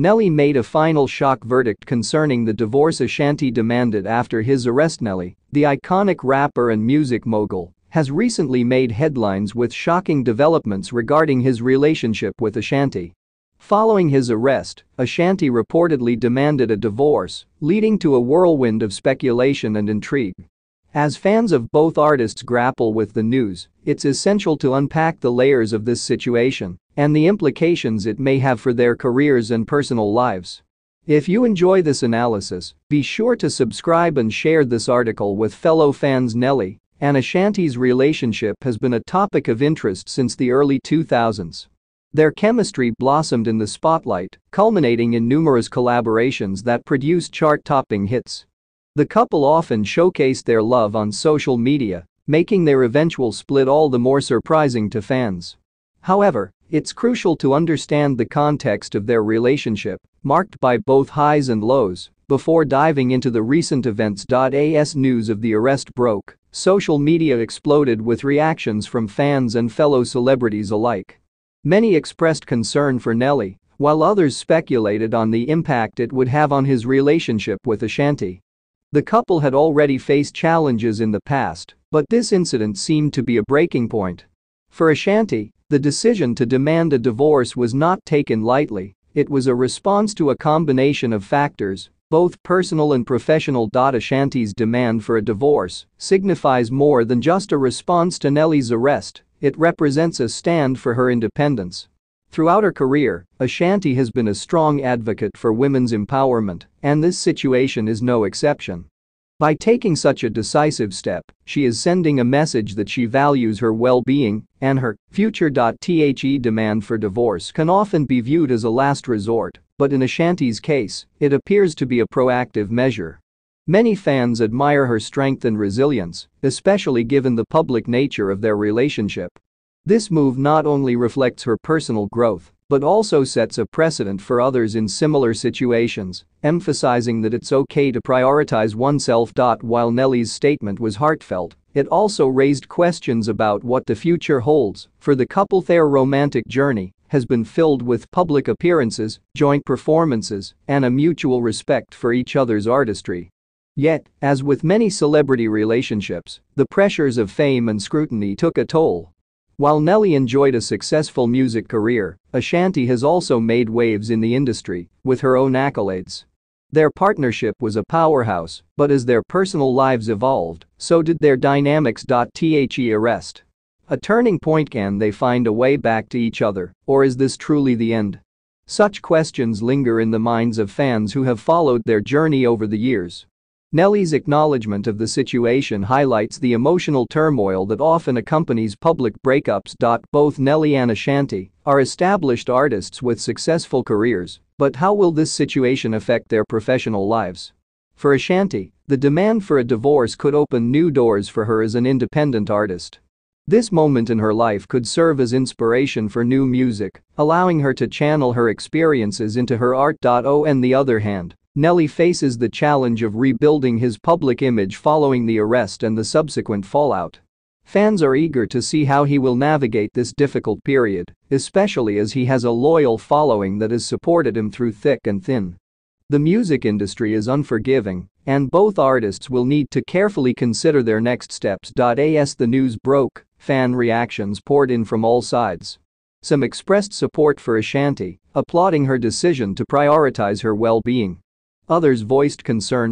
Nelly made a final shock verdict concerning the divorce Ashanti demanded after his arrest Nelly, the iconic rapper and music mogul, has recently made headlines with shocking developments regarding his relationship with Ashanti. Following his arrest, Ashanti reportedly demanded a divorce, leading to a whirlwind of speculation and intrigue. As fans of both artists grapple with the news, it's essential to unpack the layers of this situation and the implications it may have for their careers and personal lives. If you enjoy this analysis, be sure to subscribe and share this article with fellow fans Nelly and Ashanti's relationship has been a topic of interest since the early 2000s. Their chemistry blossomed in the spotlight, culminating in numerous collaborations that produced chart-topping hits. The couple often showcased their love on social media, making their eventual split all the more surprising to fans. However, it's crucial to understand the context of their relationship, marked by both highs and lows, before diving into the recent events. As news of the arrest broke, social media exploded with reactions from fans and fellow celebrities alike. Many expressed concern for Nelly, while others speculated on the impact it would have on his relationship with Ashanti. The couple had already faced challenges in the past, but this incident seemed to be a breaking point. For Ashanti, the decision to demand a divorce was not taken lightly, it was a response to a combination of factors, both personal and professional. Ashanti's demand for a divorce signifies more than just a response to Nelly's arrest, it represents a stand for her independence. Throughout her career, Ashanti has been a strong advocate for women's empowerment, and this situation is no exception. By taking such a decisive step, she is sending a message that she values her well-being and her future. The demand for divorce can often be viewed as a last resort, but in Ashanti's case, it appears to be a proactive measure. Many fans admire her strength and resilience, especially given the public nature of their relationship. This move not only reflects her personal growth, but also sets a precedent for others in similar situations, emphasizing that it's okay to prioritize oneself. While Nelly's statement was heartfelt, it also raised questions about what the future holds for the couple. Their romantic journey has been filled with public appearances, joint performances, and a mutual respect for each other's artistry. Yet, as with many celebrity relationships, the pressures of fame and scrutiny took a toll. While Nelly enjoyed a successful music career, Ashanti has also made waves in the industry with her own accolades. Their partnership was a powerhouse, but as their personal lives evolved, so did their dynamics. The arrest. A turning point can they find a way back to each other, or is this truly the end? Such questions linger in the minds of fans who have followed their journey over the years. Nelly's acknowledgement of the situation highlights the emotional turmoil that often accompanies public breakups. Both Nelly and Ashanti are established artists with successful careers, but how will this situation affect their professional lives? For Ashanti, the demand for a divorce could open new doors for her as an independent artist. This moment in her life could serve as inspiration for new music, allowing her to channel her experiences into her art. On the other hand, Nelly faces the challenge of rebuilding his public image following the arrest and the subsequent fallout. Fans are eager to see how he will navigate this difficult period, especially as he has a loyal following that has supported him through thick and thin. The music industry is unforgiving, and both artists will need to carefully consider their next steps. As the news broke, fan reactions poured in from all sides. Some expressed support for Ashanti, applauding her decision to prioritize her well-being. Others voiced concern